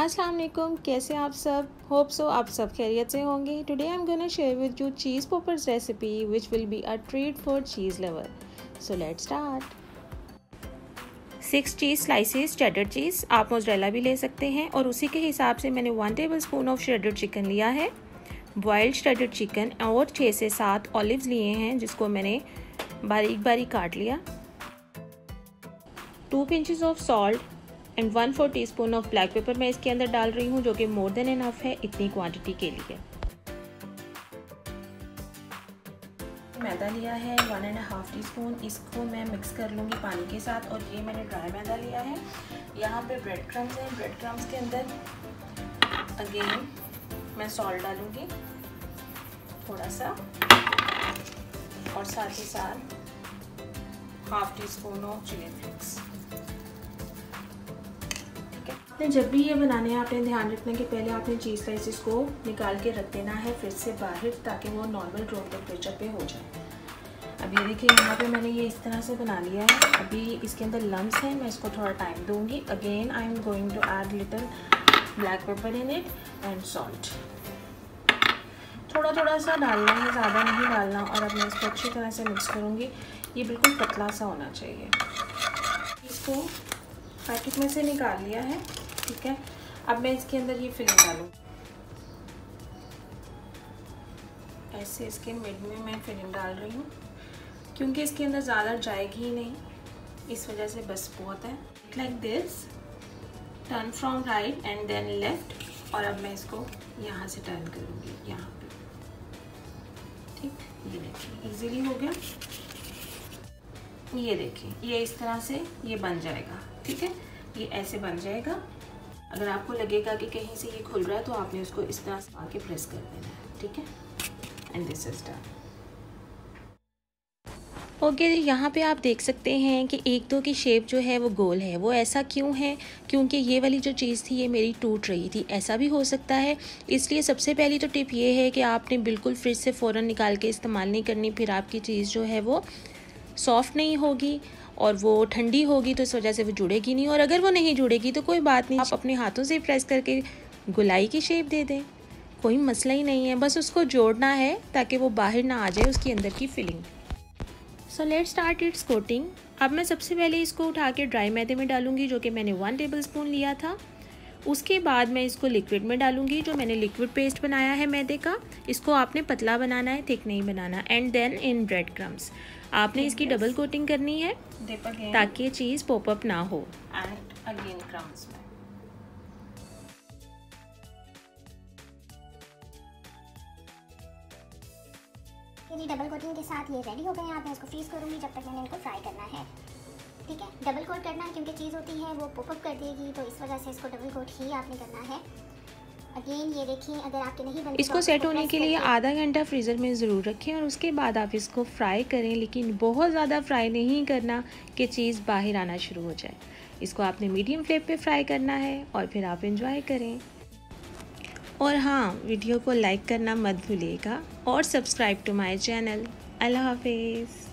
अस्सलाम वालेकुम कैसे आप सब? होप सो आप सब खैरियत से होंगे। Today I am gonna share with you cheese poppers recipe which will be a treat for cheese lover so let's start six cheese slices cheddar cheese आप मोजरेला भी ले सकते हैं और उसी के हिसाब से मैंने one tablespoon of shredded chicken लिया है। बॉयल्ड श्रेडेड चिकन और छः से सात ऑलिव्स लिए हैं, जिसको मैंने बारीक बारीक काट लिया। Two pinches of salt and one fourth of black pepper मैं इसके अंदर डाल रही हूँ, जो कि मोर देन इनफ है इतनी क्वांटिटी के लिए। मैदा लिया है one and half teaspoon इसको मैं मिक्स कर लूँगी पानी के साथ और ये मैंने ड्राई मैदा लिया है। यहाँ पे ब्रेड क्रम्स हैं ब्रेड क्रम्स के अंदर अगेन मैं सॉल्ट डालूँगी थोड़ा सा और साथ ही साथ half teaspoon of chilli flakes आपने जब भी ये बनाने हैं, आपने ध्यान रखना कि पहले आपने चीज़ स्लाइसिस को निकाल के रख देना है फ्रिज से बाहर, ताकि वो नॉर्मल रूम टेम्परेचर पे हो जाए। अब ये देखिए, यहाँ पे मैंने ये इस तरह से बना लिया है। अभी इसके अंदर लम्स हैं, मैं इसको थोड़ा टाइम दूँगी। Again I am going to add little black pepper in it and salt थोड़ा थोड़ा सा डालना है, ज़्यादा नहीं डालना, और अब मैं इसको अच्छी तरह से मिक्स करूँगी। ये बिल्कुल पतला सा होना चाहिए। इसको पैकेट में से निकाल लिया है। ठीक है? अब मैं इसके अंदर ये फिलिंग डालूँ। ऐसे इसके मिड में मैं फिलिंग डाल रही हूँ। क्योंकि इसके अंदर ज़्यादा जाएगी ही नहीं, इस वजह से बस बहुत है। Like this turn from right and then left और अब मैं इसको यहाँ से टर्न करूँगी, यहाँ पे। ठीक? ये देखिए इजीली हो गया। ये देखिए, ये इस तरह से ये बन जाएगा। ठीक है? ये ऐसे बन जाएगा। अगर आपको लगेगा कि कहीं से ये खुल रहा है तो आपने उसको इस तरह से आके प्रेस कर देना है ठीक है? And this is done okay okay, यहाँ पे आप देख सकते हैं कि एक दो की शेप जो है वो गोल है। वो ऐसा क्यों है? क्योंकि ये वाली जो चीज़ थी ये मेरी टूट रही थी। ऐसा भी हो सकता है। इसलिए सबसे पहली तो टिप ये है कि आपने बिल्कुल फ्रिज से फ़ौरन निकाल के इस्तेमाल नहीं करनी। फिर आपकी चीज़ जो है वो सॉफ्ट नहीं होगी और वो ठंडी होगी तो इस वजह से वो जुड़ेगी नहीं। और अगर वो नहीं जुड़ेगी तो कोई बात नहीं, आप अपने हाथों से प्रेस करके गुलाई की शेप दे दें। कोई मसला ही नहीं है, बस उसको जोड़ना है ताकि वो बाहर ना आ जाए, उसकी अंदर की filling. So let start its coating अब मैं सबसे पहले इसको उठा के ड्राई मैदे में डालूँगी, जो कि मैंने वन टेबल स्पून लिया था। उसके बाद मैं इसको लिक्विड में डालूँगी जो मैंने लिक्विड पेस्ट बनाया है मैदे का। इसको आपने पतला बनाना है थिक नहीं बनाना। And then in bread crumbs आपने इसकी डबल कोटिंग करनी है ताकि चीज़ पॉपअप ना हो। एंड अगेन क्रम्स में। ये डबल कोटिंग के साथ ये रेडी हो गए हैं आप मैं इसको फ्रीज करूँगी जब तक मैंने इनको फ्राई करना है। ठीक है? डबल कोट करना क्योंकि चीज़ होती है वो पॉपअप कर देगी तो इस वजह से इसको डबल कोट ही आपने करना है। अगेन ये देखिए अगर आपके नहीं बनते इसको सेट होने के लिए आधा घंटा फ्रीज़र में ज़रूर रखें और उसके बाद आप इसको फ्राई करें लेकिन बहुत ज़्यादा फ्राई नहीं करना कि चीज़ बाहर आना शुरू हो जाए। इसको आपने मीडियम फ्लेम पे फ्राई करना है और फिर आप इंजॉय करें। और हाँ वीडियो को लाइक करना मत भूलिएगा और सब्सक्राइब टू माई चैनल अल्लाह हाफिज़।